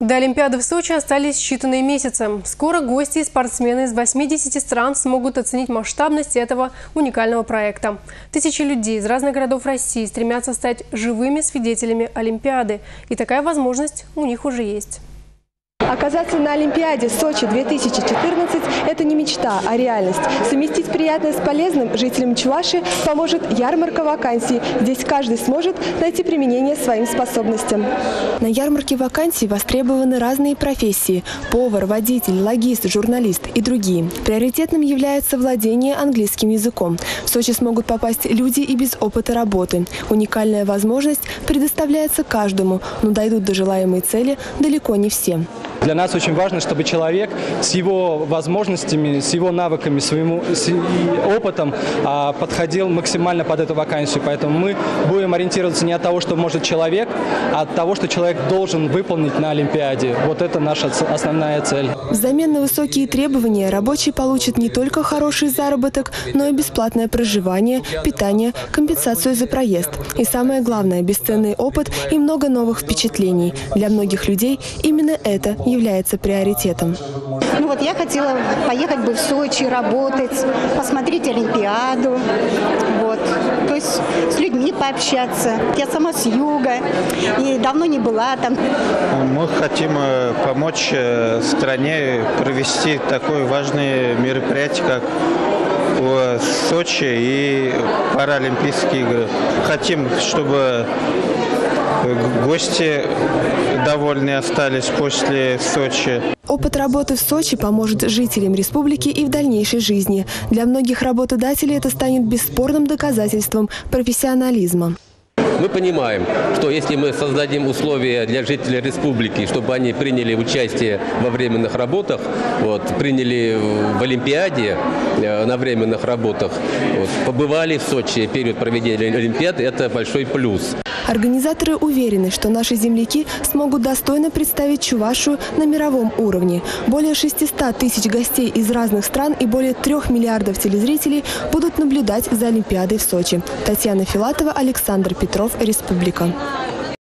До Олимпиады в Сочи остались считанные месяцы. Скоро гости и спортсмены из 80 стран смогут оценить масштабность этого уникального проекта. Тысячи людей из разных городов России стремятся стать живыми свидетелями Олимпиады. И такая возможность у них уже есть. Оказаться на Олимпиаде Сочи 2014 – это не мечта, а реальность. Совместить приятное с полезным жителям Чуваши поможет ярмарка вакансий. Здесь каждый сможет найти применение своим способностям. На ярмарке вакансий востребованы разные профессии – повар, водитель, логист, журналист и другие. Приоритетным является владение английским языком. В Сочи смогут попасть люди и без опыта работы. Уникальная возможность предоставляется каждому, но дойдут до желаемой цели далеко не все. Для нас очень важно, чтобы человек с его возможностями, с его навыками, своему с опытом а, подходил максимально под эту вакансию. Поэтому мы будем ориентироваться не от того, что может человек, а от того, что человек должен выполнить на Олимпиаде. Вот это наша основная цель. Взамен на высокие требования рабочий получит не только хороший заработок, но и бесплатное проживание, питание, компенсацию за проезд. И самое главное – бесценный опыт и много новых впечатлений. Для многих людей именно это является приоритетом. Ну вот я хотела поехать бы в Сочи, работать, посмотреть Олимпиаду, вот. То есть с людьми пообщаться. Я сама с юга и давно не была там. Мы хотим э, помочь э, стране провести такое важное мероприятие, как в Сочи и Паралимпийские игры. Хотим, чтобы гости довольны остались после Сочи. Опыт работы в Сочи поможет жителям республики и в дальнейшей жизни. Для многих работодателей это станет бесспорным доказательством профессионализма. Мы понимаем, что если мы создадим условия для жителей республики, чтобы они приняли участие во временных работах, вот, приняли в Олимпиаде э, на временных работах, вот, побывали в Сочи период проведения Олимпиады, это большой плюс. Организаторы уверены, что наши земляки смогут достойно представить Чувашу на мировом уровне. Более 600 тысяч гостей из разных стран и более 3 миллиардов телезрителей будут наблюдать за Олимпиадой в Сочи. Татьяна Филатова, Александр Петров, Республика.